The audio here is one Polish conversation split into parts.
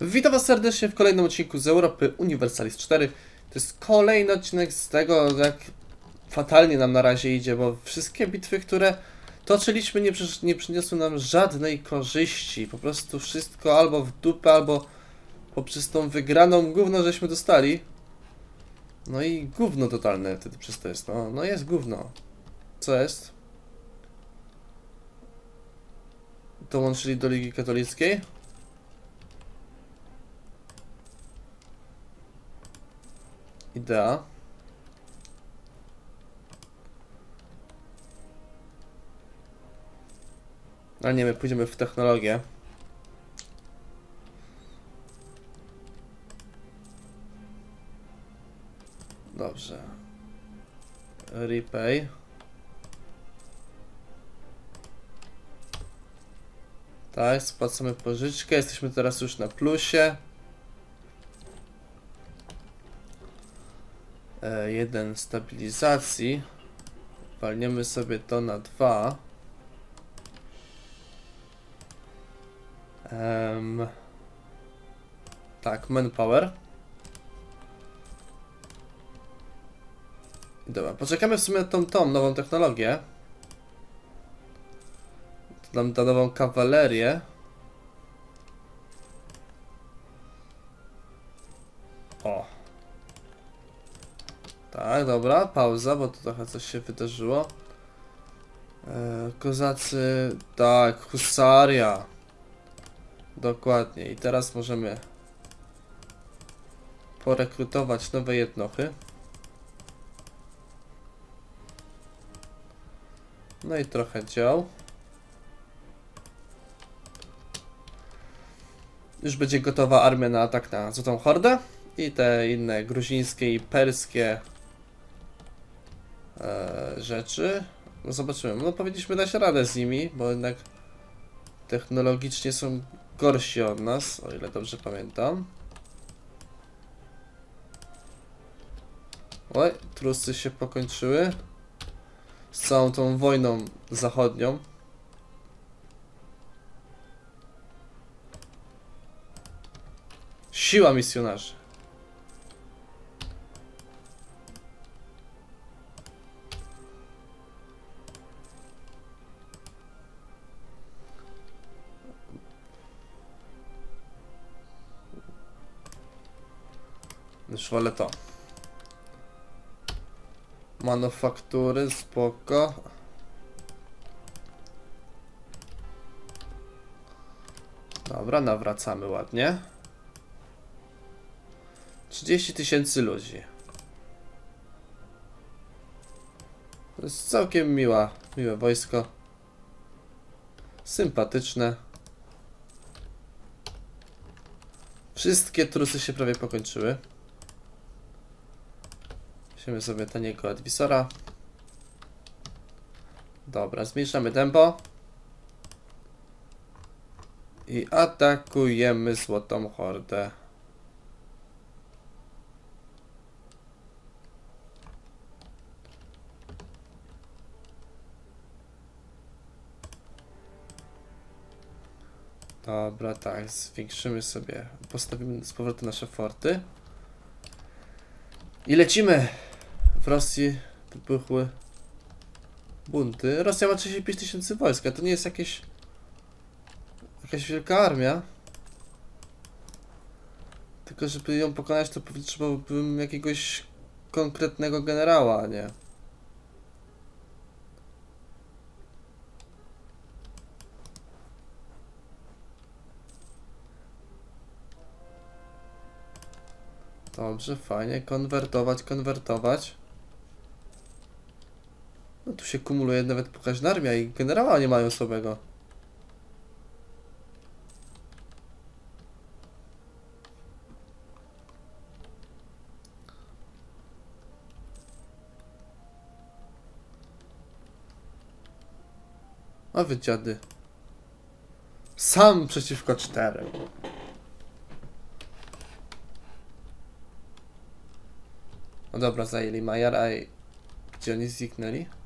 Witam Was serdecznie w kolejnym odcinku z Europy Universalis 4. To jest kolejny odcinek z tego, jak fatalnie nam na razie idzie, bo wszystkie bitwy, które toczyliśmy, nie, przysz- nie przyniosły nam żadnej korzyści. Po prostu wszystko albo w dupę, albo poprzez tą wygraną gówno żeśmy dostali. No i gówno totalne wtedy przez to jest. No, no jest gówno. Co jest? Dołączyli do Ligi Katolickiej? Idea. Ale nie, my pójdziemy w technologię. Dobrze. Repay. Tak, spłacamy pożyczkę. Jesteśmy teraz już na plusie. Jeden stabilizacji. Walniemy sobie to na dwa. Em, tak, manpower. Dobra, poczekamy w sumie na tą, tą nową technologię. To nam da nową kawalerię. Tak, dobra, pauza, bo tu trochę coś się wydarzyło. E, kozacy, tak, husaria. Dokładnie, i teraz możemy porekrutować nowe jednochy. No i trochę dział. Już będzie gotowa armia na atak na Złotą Hordę i te inne gruzińskie i perskie e, rzeczy. No zobaczymy. No powinniśmy dać radę z nimi, bo jednak technologicznie są gorsi od nas, o ile dobrze pamiętam. Oj, trusy się pokończyły. Z całą tą wojną zachodnią. Siła misjonarzy. Wolę to. Manufaktury, spoko. Dobra, nawracamy ładnie. 30 tysięcy ludzi. To jest całkiem miła, miłe wojsko. Sympatyczne. Wszystkie trusy się prawie pokończyły. Weźmiemy sobie taniego adwisora. Dobra, zmniejszamy tempo. I atakujemy złotą hordę. Dobra, tak, zwiększymy sobie, postawimy z powrotem nasze forty. I lecimy! W Rosji wybuchły bunty. Rosja ma 35 tysięcy wojska, to nie jest jakieś... jakaś wielka armia. Tylko żeby ją pokonać to potrzebowałbym jakiegoś konkretnego generała, a nie? Dobrze, fajnie. Konwertować, konwertować. No tu się kumuluje nawet pokaźna armia i generała nie mają słabego. A wy dziady. Sam przeciwko czterem. No dobra, zajęli Majar, a gdzie oni zniknęli?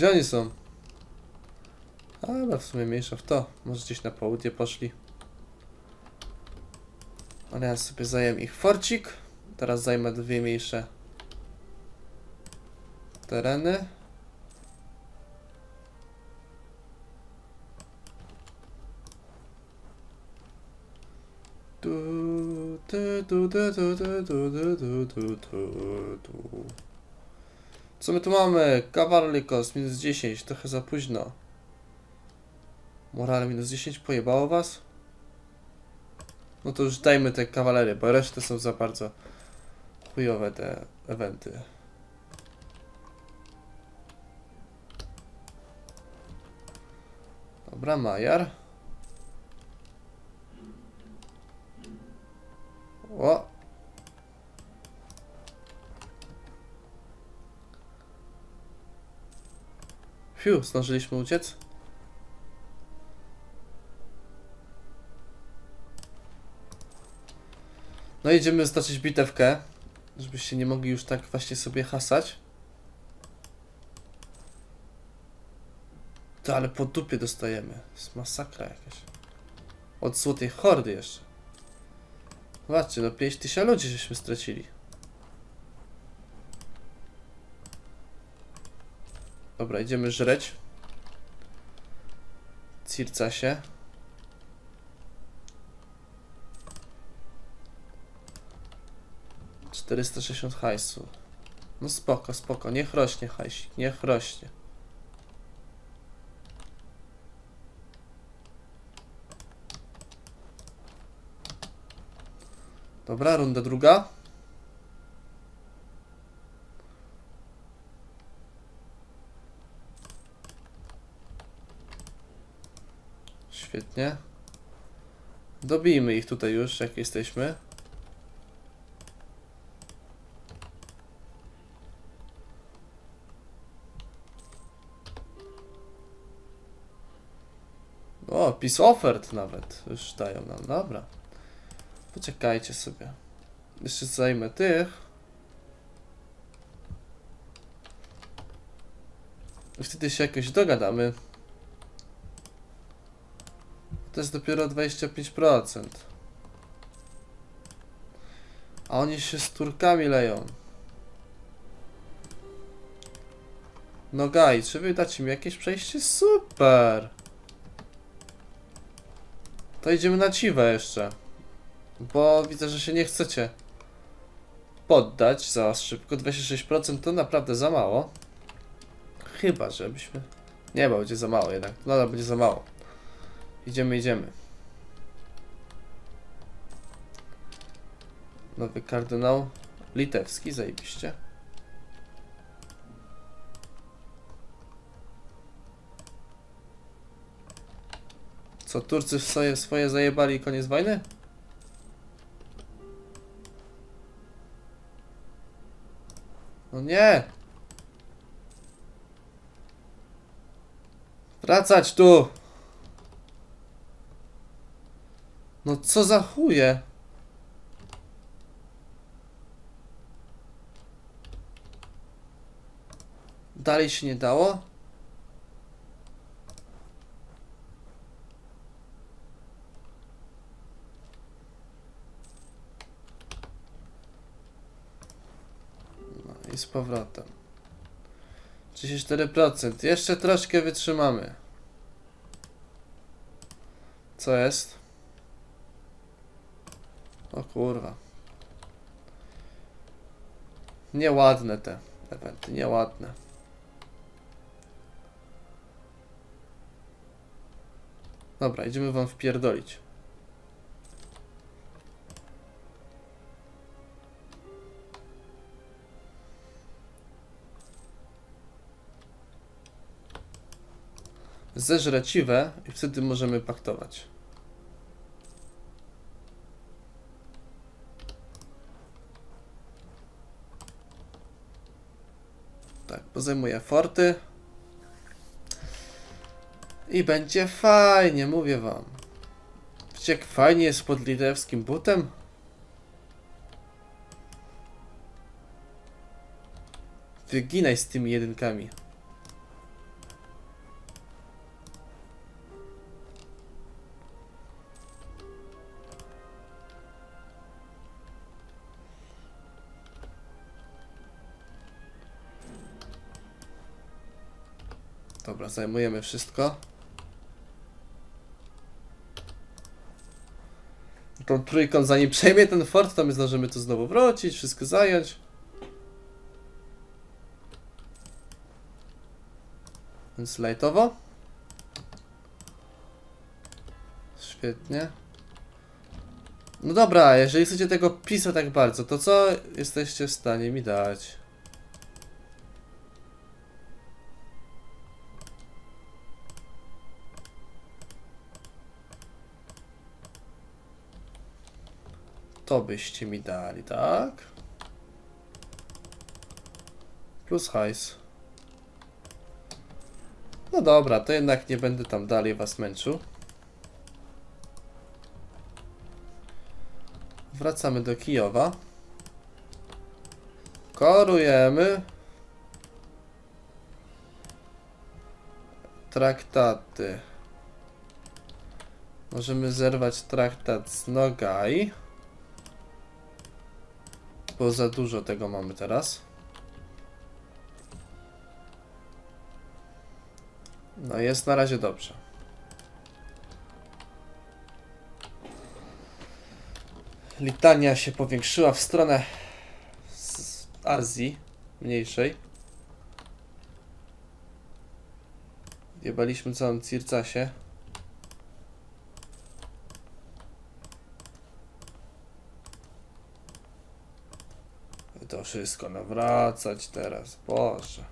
Gdzie oni są? A, Dobra, w sumie mniejsza w to. Może gdzieś na południe poszli. Ale ja sobie zajmę ich forcik. Teraz zajmę dwie mniejsze tereny. Tu, tu, tu, tu, tu, tu, tu, tu, tu, tu, tu. Co my tu mamy? Kawarlikos minus 10, trochę za późno. Morale minus 10, pojebało was? No to już dajmy te kawalery, bo reszty są za bardzo chujowe te eventy. Dobra, Majar. O! Fiu, zdążyliśmy uciec? No idziemy stoczyć bitewkę, żebyście nie mogli już tak właśnie sobie hasać. To ale po dupie dostajemy. Jest masakra jakaś. Od złotej hordy jeszcze. Zobaczcie, no 5000 ludzi żeśmy stracili. Dobra, idziemy żreć. Circa się. Czterysta sześćdziesiąt hajsu. No spoko, spoko, niech rośnie hajsik, niech rośnie. Dobra, runda druga. Świetnie. Dobijmy ich tutaj już, jak jesteśmy. O, peace offered nawet już dają nam, dobra. Poczekajcie sobie. Jeszcze zajmę tych. Wtedy się jakoś dogadamy. To jest dopiero 25%. A oni się z Turkami leją. No gaj, czy wy dacie mi jakieś przejście? Super! To idziemy na Ciwę jeszcze. Bo widzę, że się nie chcecie poddać za szybko. 26% to naprawdę za mało. Chyba, żebyśmy... Nie, bo będzie za mało jednak. Nadal będzie za mało. Idziemy, idziemy. Nowy kardynał litewski, zajebiście. Co, Turcy swoje, swoje zajebali i koniec wojny? No nie! Wracać tu! No co za chuje? Dalej się nie dało? No i z powrotem. 34%. Jeszcze troszkę wytrzymamy. Co jest? Kurwa. Nieładne te eventy, nieładne. Dobra, idziemy wam wpierdolić. Zeżreciwe i wtedy możemy paktować. Tak, pozajmuję forty. I będzie fajnie, mówię wam. Wiecie jak fajnie jest pod litewskim butem? Wyginaj z tymi jedynkami. Zajmujemy wszystko. Tą trójką, zanim przejmie ten fort, to my zdążymy tu znowu wrócić, wszystko zająć. Więc lajtowo. Świetnie. No dobra, jeżeli chcecie tego pisa tak bardzo, to co jesteście w stanie mi dać? To byście mi dali, tak? Plus hajs. No dobra, to jednak nie będę tam dalej was męczył. Wracamy do Kijowa. Korujemy. Traktaty. Możemy zerwać traktat z Nogai. Bo za dużo tego mamy teraz. No jest na razie dobrze. Litania się powiększyła w stronę Azji mniejszej. Jebaliśmy całym Circasie. I Wszystko nawracać teraz, Boże.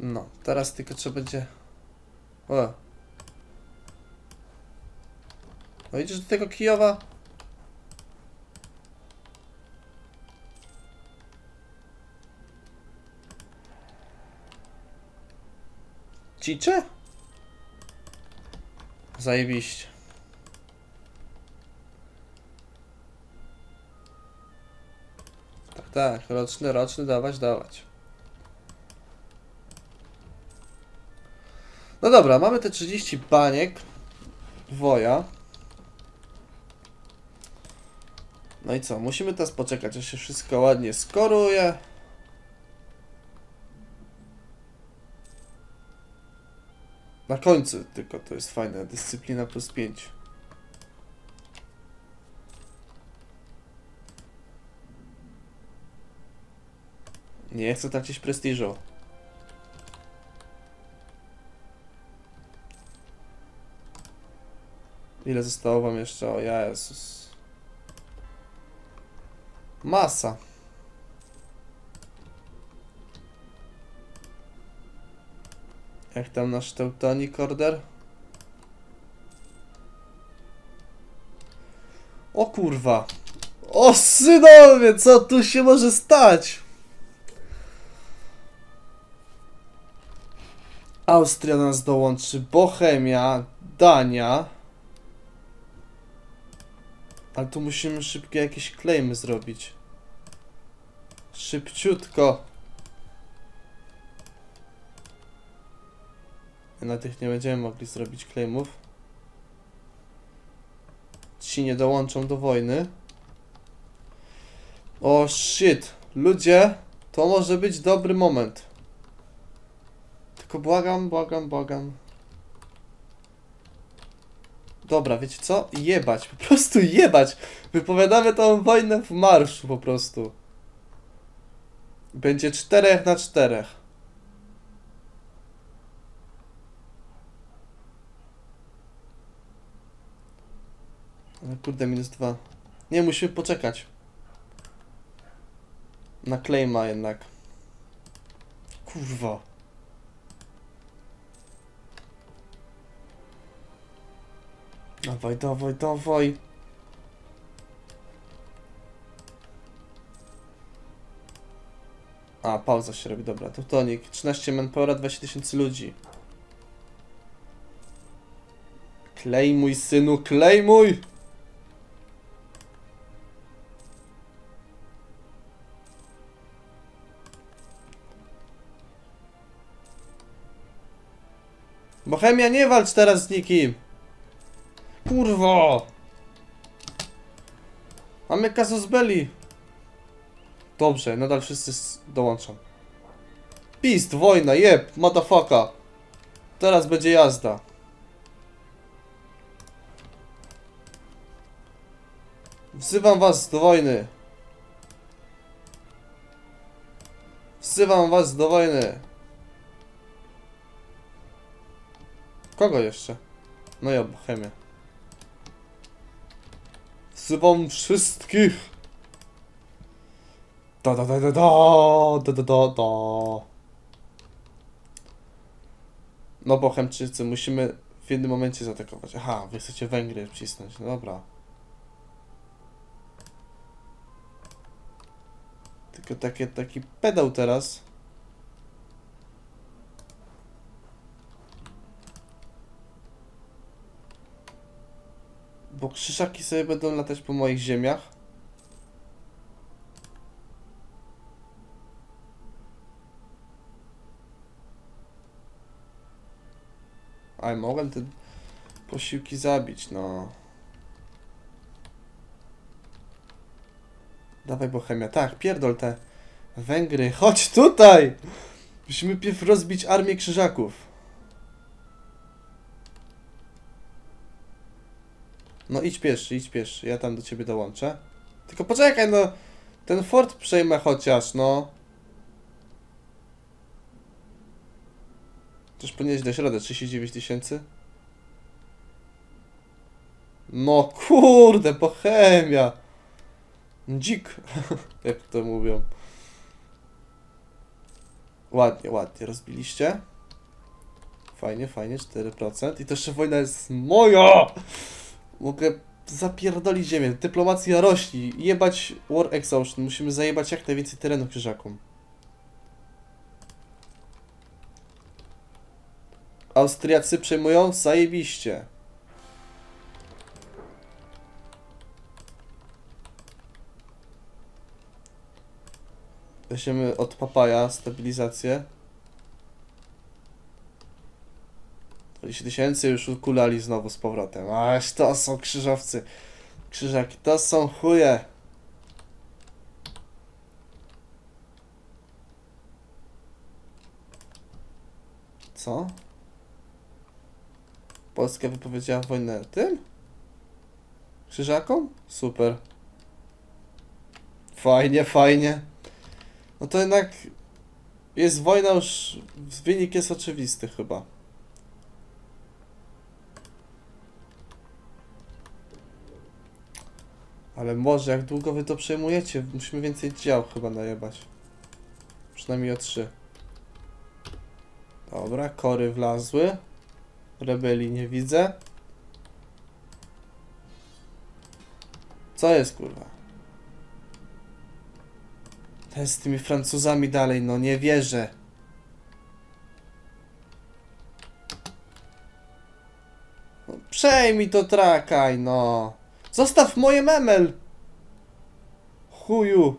No, teraz tylko trzeba będzie... O. No idziesz do tego Kijowa? Cicze? Zajebiście. Tak, tak, roczny, roczny, dawać, dawać. No dobra, mamy te 30 baniek woja. No i co, musimy teraz poczekać, aż się wszystko ładnie skoruje. Na końcu tylko to jest fajne, dyscyplina plus 5. Nie chcę tracić prestiżu. Ile zostało wam jeszcze? O Jezus. Masa. Jak tam nasz Teutonic Order? O kurwa. O synowie, co tu się może stać? Austria nas dołączy, Bohemia, Dania. Ale tu musimy szybkie jakieś claimy zrobić. Szybciutko. Na tych nie będziemy mogli zrobić claimów. Ci nie dołączą do wojny. O shit. Ludzie, to może być dobry moment. Tylko błagam, błagam, błagam. Dobra, wiecie co? Jebać, po prostu jebać. Wypowiadamy tą wojnę w marszu po prostu. Będzie czterech na czterech. Kurde, minus dwa. Nie, musimy poczekać. Na claima jednak. Kurwa. Dawaj, dawaj, dawaj. A, pauza się robi, dobra. Teutonik, 13 manpowera, 20 tysięcy ludzi. Klej mój synu, klej mój! Bohemia, nie walcz teraz z nikim! Kurwo! Mamy kasus belli! Dobrze, nadal wszyscy dołączą. Pist, wojna, jeb, motherfucker! Teraz będzie jazda. Wzywam was do wojny. Wzywam was do wojny. Kogo jeszcze? No ja, chemię. Wzywam wszystkich. Da da da da da da da da da. No Bohemczycy, musimy w jednym momencie zaatakować. Aha, wy chcecie Węgry wcisnąć, no dobra. Tylko takie, taki pedał teraz. Bo krzyżaki sobie będą latać po moich ziemiach. Ale mogłem te posiłki zabić, no. Dawaj Bohemia. Tak, pierdol te Węgry. Chodź tutaj! Musimy pierw rozbić armię krzyżaków. No idź pierwszy, idź pierwszy. Ja tam do ciebie dołączę. Tylko poczekaj, no. Ten fort przejmę chociaż, no. Też powinieneś dać radę, 39 tysięcy? No kurde, Bohemia! Dzik, jak to mówią. Ładnie, ładnie rozbiliście. Fajnie, fajnie, 4%. I to jeszcze wojna jest moja! Mogę zapierdolić ziemię. Dyplomacja rośli. Jebać War Exhaustion. Musimy zajebać jak najwięcej terenu krzyżakom. Austriacy przejmują zajebiście. Weźmiemy od papaja stabilizację. Tysięcy już ukulali znowu z powrotem. Aż to są krzyżowcy. Krzyżaki, to są chuje. Co? Polska wypowiedziała wojnę tym? Krzyżakom? Super. Fajnie, fajnie. No to jednak jest wojna już, wynik jest oczywisty chyba. Ale może, jak długo wy to przejmujecie? Musimy więcej dział chyba najebać. Przynajmniej o trzy. Dobra, kory wlazły. Rebelii nie widzę. Co jest kurwa? Ten z tymi Francuzami dalej, no nie wierzę. No, Przejmij to trakaj, no. Zostaw moje memel! Chuju.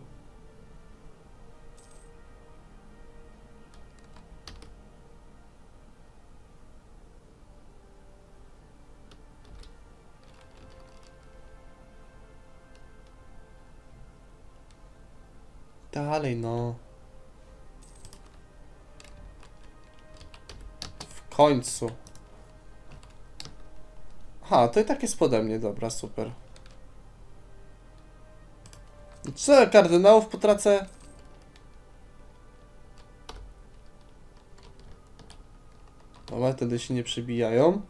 Dalej, no. W końcu. Aha, to i tak jest pode mnie, dobra, super. Co, kardynałów potracę? Dobra, wtedy się nie przybijają.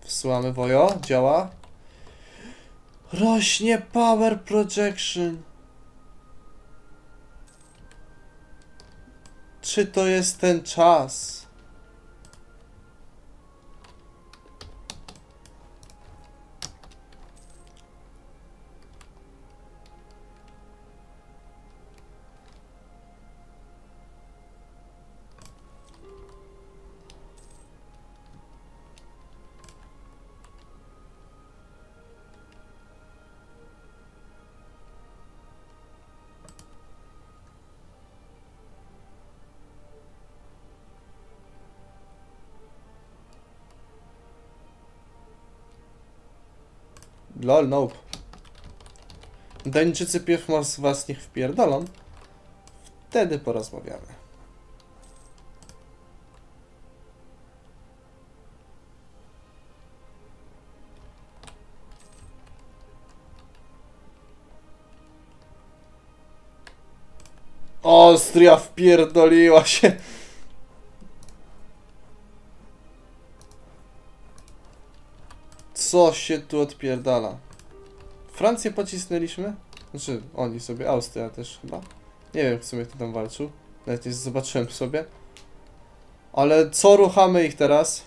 Wsyłamy wojo, działa. Rośnie power projection. Czy to jest ten czas? Lol, nope. Dańczycy pierw z was niech wpierdolą. Wtedy porozmawiamy. Austria wpierdoliła się. Co się tu odpierdala? Francję pocisnęliśmy? Znaczy, oni sobie, Austria też chyba. Nie wiem w sumie kto tam walczył. Nawet nie zobaczyłem sobie. Ale co ruchamy ich teraz?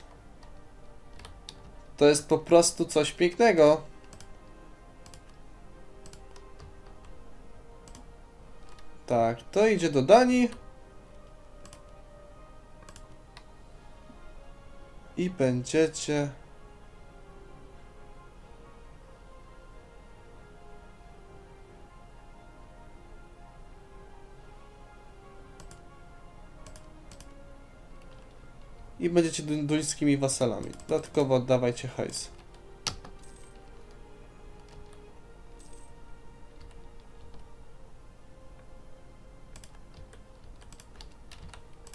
To jest po prostu coś pięknego. Tak, to idzie do Danii. I będziecie... I będziecie du- duńskimi wasalami. Dodatkowo oddawajcie hajs.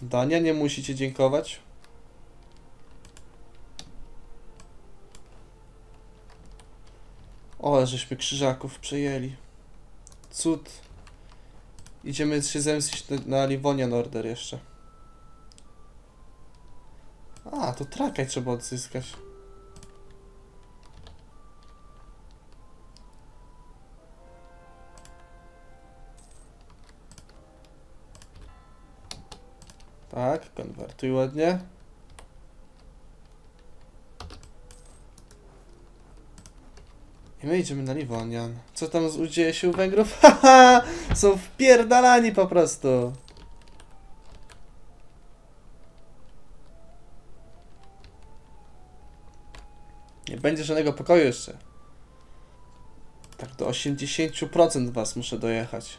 Dania, nie musicie dziękować. O, żeśmy krzyżaków przejęli. Cud. Idziemy się zemścić na, na Livonian Order jeszcze. A, to trakaj trzeba odzyskać. Tak, konwertuj ładnie. I my idziemy na Livonian. Co tam z- dzieje się u Węgrów? Haha! Są wpierdalani po prostu. Nie będzie żadnego pokoju jeszcze. Tak do 80% was muszę dojechać.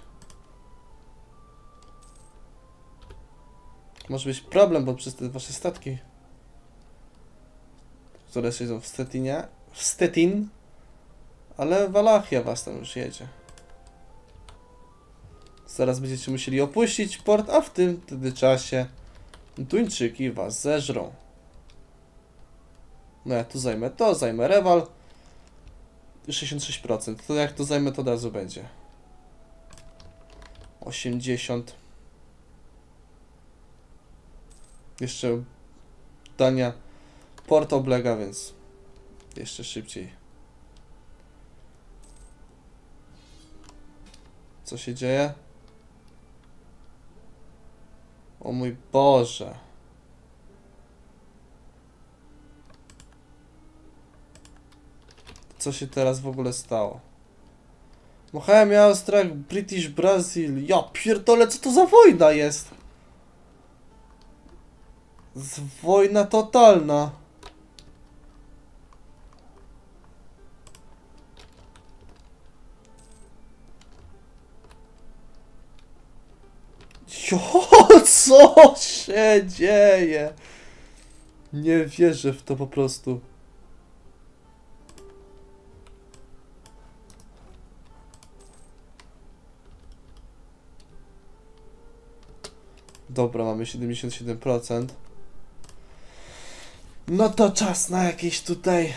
Może być problem, bo przez te wasze statki, które siedzą w Stetinie, w Stettin, ale Walachia was tam już jedzie. Zaraz będziecie musieli opuścić port, a w tym wtedy czasie Duńczyki was zeżrą. No ja tu zajmę to, zajmę rewal. 66%. To jak to zajmę, to od razu będzie. 80. Jeszcze Dania port oblega, więc jeszcze szybciej. Co się dzieje? O mój Boże. Co się teraz w ogóle stało? Bohemia, Austria, British Brazil. Ja pierdolę, co to za wojna jest? Z wojna totalna. Jo, co się dzieje? Nie wierzę w to po prostu. Dobra, mamy 77%. No to czas na jakieś tutaj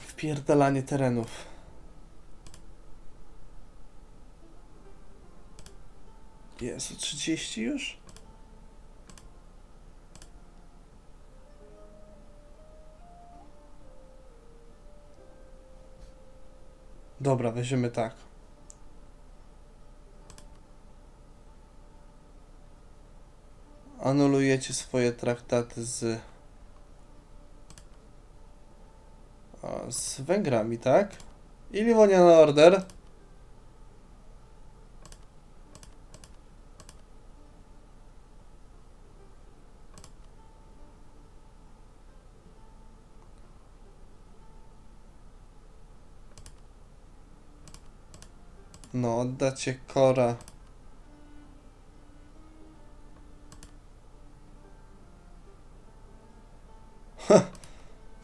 wpierdalanie terenów. Jezu, 30 już? Dobra, weźmiemy tak. Anulujecie swoje traktaty z z Węgrami, tak? I Livonian Order. No, oddacie Kora.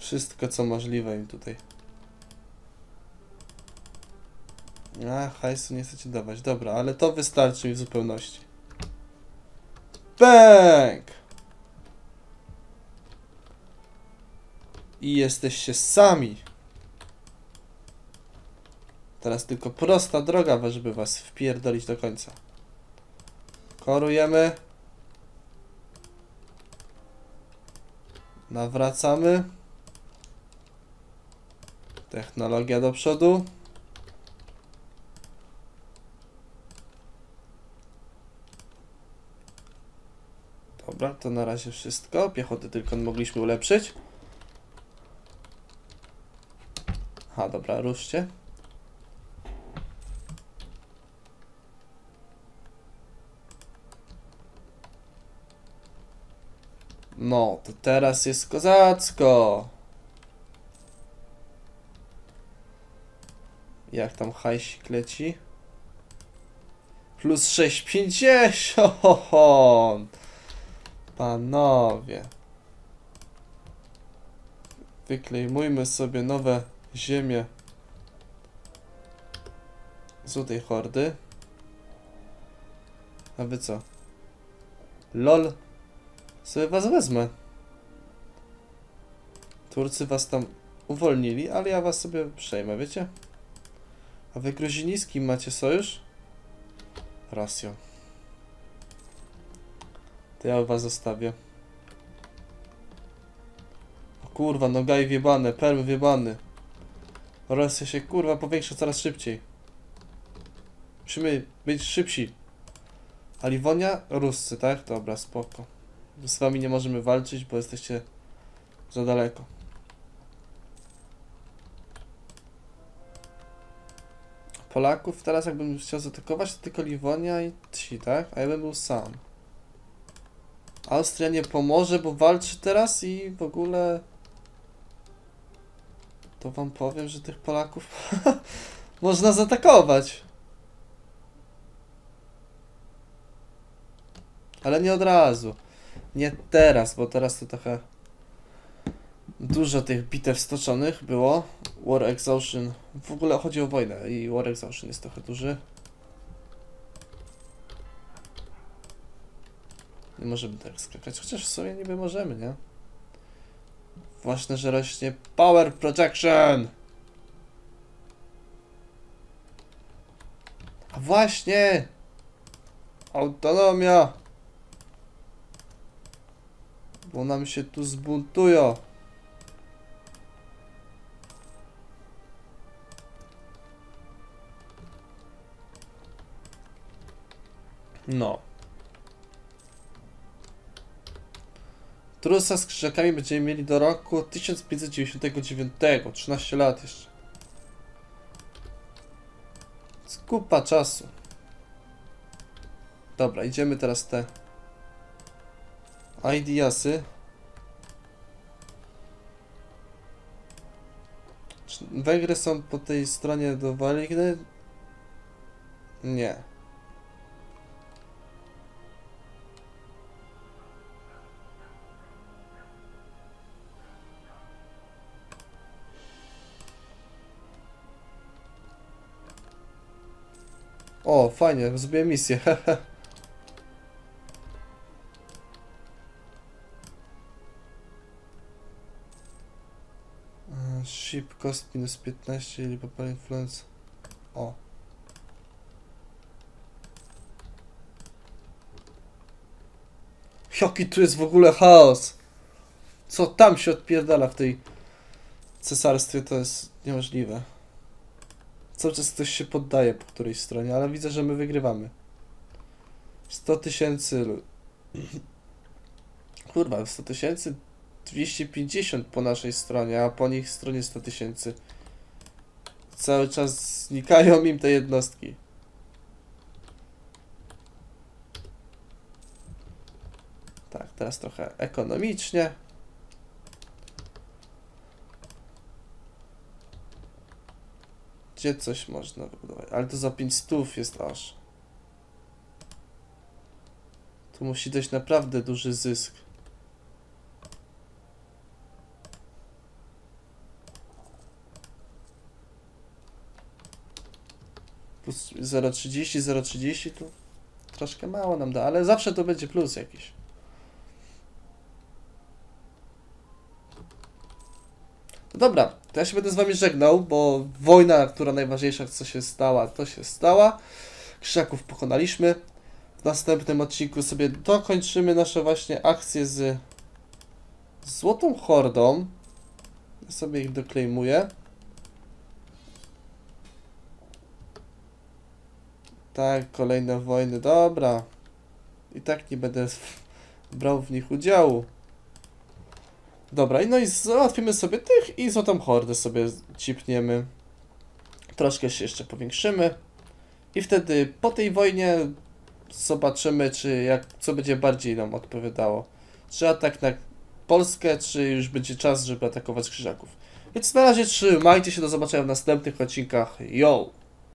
Wszystko co możliwe im tutaj. A, hajsu nie chcecie dawać. Dobra, ale to wystarczy mi w zupełności. Bęk! I jesteście sami. Teraz tylko prosta droga, żeby was wpierdolić do końca. Korujemy. Nawracamy. Technologia do przodu. Dobra, to na razie wszystko. Piechotę tylko mogliśmy ulepszyć. Aha, dobra, ruszcie. No, to teraz jest kozacko. Jak tam hajsik leci? Plus 6,50! Panowie. Wyklejmujmy sobie nowe ziemie złotej hordy. A wy co? LOL. Sobie was wezmę. Turcy was tam uwolnili, ale ja was sobie przejmę, wiecie? A wy Gruzini z kim macie sojusz? Rosją. To ja was zostawię. O kurwa, no gaj wiebane, perły wiebany. Rosja się kurwa powiększa coraz szybciej. Musimy być szybsi. A Liwonia? Ruscy, tak? Dobra, spoko. Z wami nie możemy walczyć, bo jesteście za daleko. Polaków teraz jakbym chciał zaatakować, to tylko Liwonia i ci, tak? A ja bym był sam. Austria nie pomoże, bo walczy teraz i w ogóle... To wam powiem, że tych Polaków można zaatakować. Ale nie od razu. Nie teraz, bo teraz to trochę dużo tych bitew stoczonych było. War Exhaustion. W ogóle chodzi o wojnę i War Exhaustion jest trochę duży. Nie możemy tak skakać, chociaż w sumie niby możemy, nie? Ważne, że rośnie Power Projection! A właśnie! Autonomia! Bo nam się tu zbuntują. No. Trusa z krzyżakami będziemy mieli do roku 1599. 13 lat jeszcze. Skupa czasu. Dobra, idziemy teraz te Ideasy. Węgry są po tej stronie do Waligny? Nie. O, fajnie, zrobiłem misję. E, Ship cost minus 15 ili popar influence. O. Jaki tu jest w ogóle chaos? Co tam się odpierdala w tej cesarstwie, to jest niemożliwe. Cały czas ktoś się poddaje po którejś stronie, ale widzę, że my wygrywamy. 100 tysięcy. Kurwa, 100 tysięcy? 250 po naszej stronie, a po nich stronie 100 tysięcy. Cały czas znikają im te jednostki. Tak, teraz trochę ekonomicznie. Gdzie coś można wybudować? Ale to za 5 stów jest aż. Tu musi dojść naprawdę duży zysk. Plus 0,30, 0,30 to troszkę mało nam da, ale zawsze to będzie plus jakiś. No dobra, ja się będę z wami żegnał, bo wojna, która najważniejsza, co się stała, to się stała. Krzaków pokonaliśmy. W następnym odcinku sobie dokończymy nasze właśnie akcje z Złotą Hordą. Ja sobie ich doklejmuję. Tak, kolejne wojny, dobra. I tak nie będę brał w nich udziału. Dobra, no i załatwimy sobie tych i Złotą Hordę sobie cipniemy. Troszkę się jeszcze powiększymy. I wtedy po tej wojnie zobaczymy, czy jak, co będzie bardziej nam odpowiadało. Czy atak na Polskę, czy już będzie czas, żeby atakować Krzyżaków. Więc na razie trzymajcie się, do zobaczenia w następnych odcinkach. Yo!